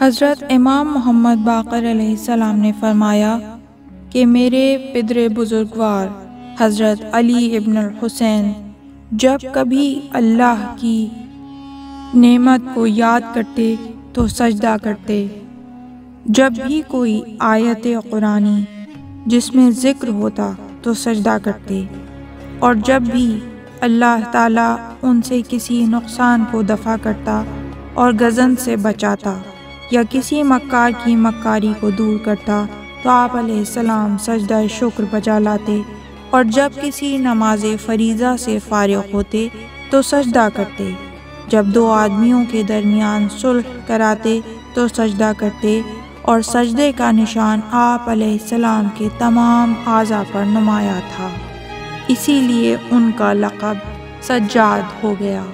हज़रत इमाम मोहम्मद बाकर सलाम ने फरमाया कि मेरे पिदर बुजुर्गवार हज़रत अली इब्न हुसैन, जब कभी अल्लाह की नेमत को याद करते तो सजदा करते। जब भी कोई आयत कुरानी जिसमें ज़िक्र होता तो सजदा करते। और जब भी अल्लाह ताला उनसे किसी नुकसान को दफ़ा करता और गज़न से बचाता। या किसी मक्कार की मक्कारी को दूर करता तो आप सलाम सजदा शुक्र बजा लाते। और जब किसी नमाज़ फरीज़ा से फारग होते तो सजदा करते। जब दो आदमियों के दरमियान सुलह कराते तो सजदा करते। और सजदे का निशान आप सलाम के तमाम आज़ा पर नुमाया था। इसीलिए उनका लक़ब सज्जाद हो गया।